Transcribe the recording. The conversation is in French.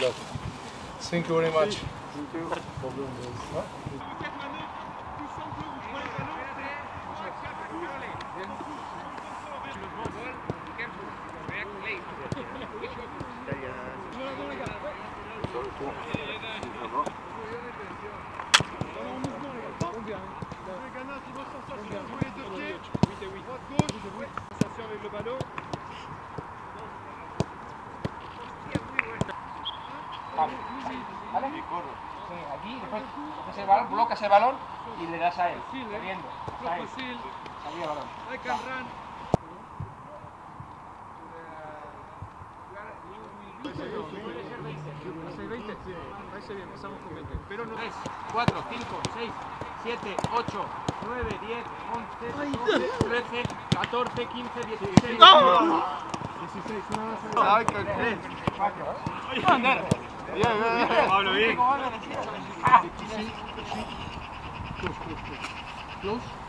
luck. Thank you very much. ballon. ¿Vale? Sí, aquí, después coges el balón, blocas el balón y le das a él, corriendo. A él. Salía el balón. I can run. Pero no 3, 4, 5, 6, 7, 8, 9, 10, 11, 12, 13, 14, 15, 16. ¡No! 16, Ay, qué cool. Pablo, Bien, bien, bien. Ici, ici. Close, close, close. Close.